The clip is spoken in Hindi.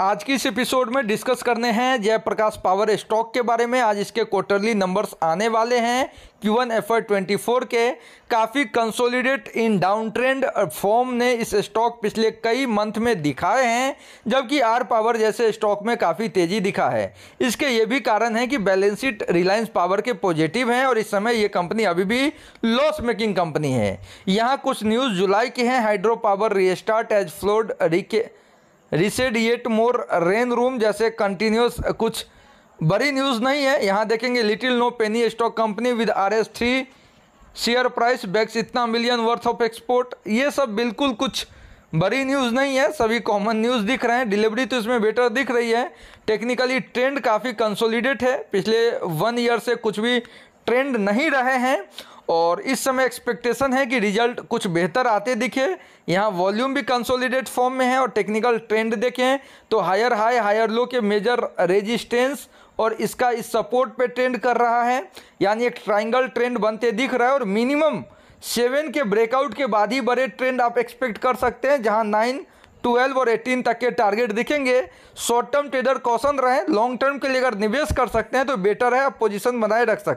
आज की इस एपिसोड में डिस्कस करने हैं जयप्रकाश पावर स्टॉक के बारे में। आज इसके क्वार्टरली नंबर्स आने वाले हैं Q1 एफ़ ट्वेंटी के। काफ़ी consolidate in down trend form ने इस स्टॉक पिछले कई मंथ में दिखाए हैं, जबकि आर पावर जैसे स्टॉक में काफ़ी तेज़ी दिखा है। इसके ये भी कारण है कि बैलेंस शीट रिलायंस पावर के पॉजिटिव हैं और इस समय ये कंपनी अभी भी लॉस मेकिंग कंपनी है। यहाँ कुछ न्यूज़ जुलाई के हैं। Hydro power restart as floods Ricky recede yet more rain looms जैसे कंटिन्यूस कुछ बड़ी न्यूज़ नहीं है। यहाँ देखेंगे little known penny stock company with R S three share price backs इतना मिलियन वर्थ ऑफ़ एक्सपोर्ट ये सब बिल्कुल कुछ बड़ी न्यूज़ नहीं है। सभी कॉमन न्यूज़ दिख रहे हैं। डिलीवरी तो इसमें बेटर दिख रही है। टेक्निकली ट्रेंड काफ़ी कंसोलिडेट है। पिछले वन ईयर से कुछ भी ट्रेंड नहीं रहे हैं। और इस समय एक्सपेक्टेशन है कि रिज़ल्ट कुछ बेहतर आते दिखे। यहाँ वॉल्यूम भी कंसोलिडेट फॉर्म में है और टेक्निकल ट्रेंड देखें तो हायर हाई हायर लो के मेजर रेजिस्टेंस और इसका इस सपोर्ट पे ट्रेंड कर रहा है। यानी एक ट्राइंगल ट्रेंड बनते दिख रहा है और मिनिमम सेवन के ब्रेकआउट के बाद ही बड़े ट्रेंड आप एक्सपेक्ट कर सकते हैं, जहाँ नाइन ट्वेल्व और एटीन तक के टारगेट दिखेंगे। शॉर्ट टर्म ट्रेडर कौशन रहे लॉन्ग टर्म के लिए अगर निवेश कर सकते हैं तो बेटर है, आप पोजीशन बनाए रख सकते